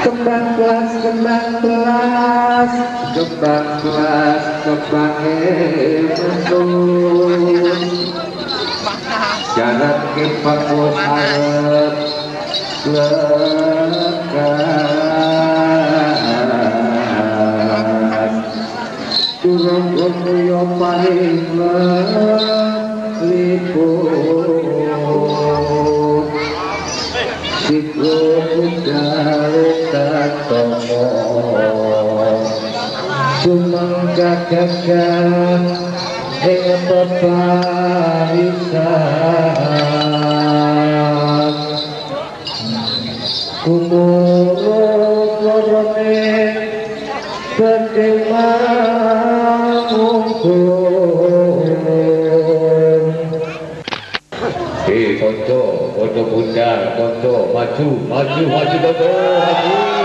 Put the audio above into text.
kembang kelas kembang kelas kembang kelas kembang emenun jarak ke pakus harap lekas turun komuyo paring liput Ing peparisan Kumurung korone Gede mangungkun Eh, konco, konco bunda, konco, maju, maju, maju, konco, maju.